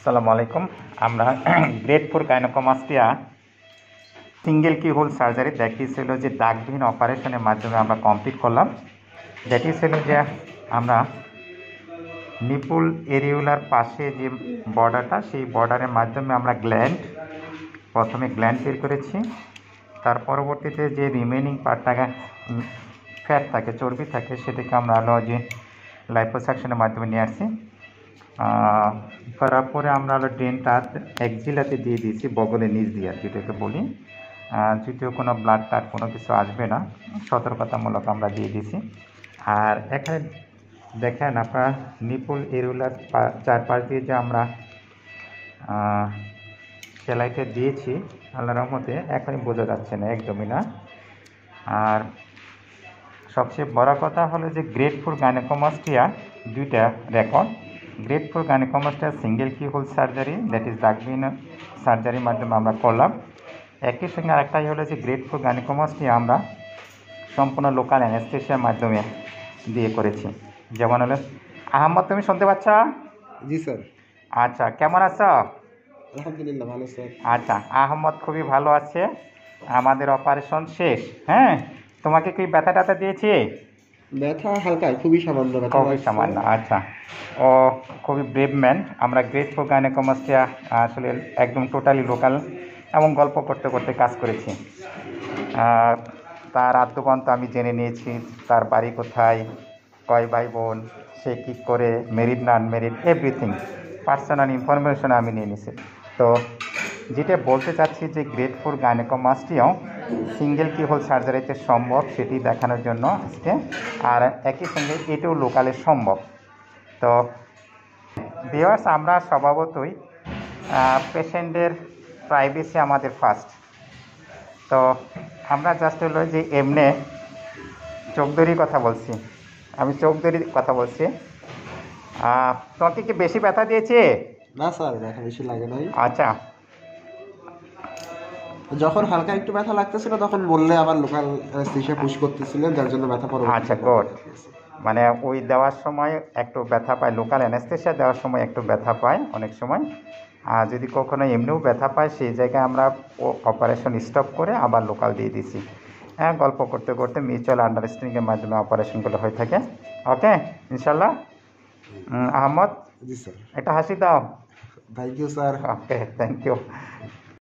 আসসালামু আলাইকুম। আমরা grade four gynaecomastia single keyhole surgery that যে দাগবিহীন অপারেশনের মাধ্যমে আমরা কমপ্লিট করলাম। দ্যাট হলো যে আমরা নিপুল এরিউলার পাশে যে বর্ডারটা সেই বর্ডারের মাধ্যমে আমরা গ্ল্যান্ড প্রথমে গ্ল্যান্ড বের করেছি। তার পরবর্তীতে যে রিমেনিং পার্টটাকে ফ্যাট থাকে, চর্বি থাকে, সেটাকে আমরা হলো যে লাইপোসাকশনের মাধ্যমে নিয়ে আসছি। করার পরে আমরা হলো ড্রেনটা একজিলাতে দিয়ে দিয়েছি বগলের নিচ দিয়ে আর কি যেটাকে বলি। যদিও কোনো ব্লাড টাড কোনো কিছু আসবে না, সতর্কতামূলক আমরা দিয়ে দিয়েছি। আর এখানে দেখেন আপনার নিপুল এরুলার চারপাশ দিয়ে যে আমরা সেলাইটা দিয়েছি আল্লাহ রহমতে এখনই বোঝা যাচ্ছে না, একদমই না। আর সবচেয়ে বড় কথা হলো যে গ্রেড ফোর গাইনোকমাস্টিয়া দুইটা record grade four gynaecomastia single keyhole surgery that is ডাকবিন সার্জারির মাধ্যমে আমরা করলাম। একই সঙ্গে আরেকটাই হলো যে গ্রেড ফোর গাইনোকমাস্টিয়া আমরা সম্পূর্ণ লোকাল অ্যানেস্থেশিয়ার মাধ্যমে দিয়ে করেছি। যেমন হলো আহম্মদ তুমি শুনতে পাচ্ছ? জি স্যার। আচ্ছা কেমন আছো? আলহামদুলিল্লাহ ভালো স্যার। আচ্ছা আহমদ খুবই ভালো আছে। আমাদের অপারেশন শেষ হ্যাঁ? তোমাকে কি ব্যথা ট্যাথা দিয়েছি? ব্যথা হালকা খুবই সামান্য ব্যথা খুবই সামান্য আচ্ছা। ও খুবই ব্রেভ ম্যান আমরা গ্রেট ফোর গাইনোকমাস্টিয়া আসলে একদম টোটালি লোকাল এবং গল্প করতে করতে কাজ করেছি। আর তার আদ্যপন্ত আমি জেনে নিয়েছি তার বাড়ি কোথায় কয় ভাই বোন সে কী করে মেরিড না আনমেরিড এভরিথিং পার্সোনাল ইনফরমেশন আমি নিয়ে নিয়েছি তো যেটা বলতে চাচ্ছি যে গ্রেট ফোর গাইনোকমাস্টিয়াও সিঙ্গেল কি হোল সার্জারিতে সম্ভব সেটি দেখানোর জন্য আজকে। আর একই সঙ্গে এটাও লোকালে সম্ভব। তো ভিওয়ার্স আমরা স্বভাবতই পেশেন্টের প্রাইভেসি আমাদের ফার্স্ট তো আমরা জাস্ট হলো যে এমনে চোখদড়ির কথা বলছি। আমি চোখদড়ির কথা বলছি। তোমাকে কি বেশি ব্যথা দিয়েছে? না স্যার ব্যথা বেশি লাগে নাই। আচ্ছা। যখন হালকা একটু ব্যথা লাগতেছিল তখন বললে আবার লোকাল অ্যানেস্থেশিয়া পুশ করতেছিলেন যার জন্য ব্যথা পড়ে আচ্ছা, good. মানে ওই দেওয়ার সময় একটু ব্যথা পায় লোকাল অ্যানেস্থেশিয়া দেওয়ার সময় একটু ব্যথা পায় অনেক সময়। আর যদি কখনো এমনিও ব্যথা পায় সেই জায়গায় আমরা অপারেশন স্টপ করে আবার লোকাল দিয়ে দিছি। হ্যাঁ গল্প করতে করতে মিউচুয়াল আন্ডারস্ট্যান্ডিংয়ের মাধ্যমে অপারেশনগুলো হয়ে থাকে। ওকে ইনশাল্লাহ আহমদ জি স্যার। একটা হাসি দাও। Thank you sir okay thank you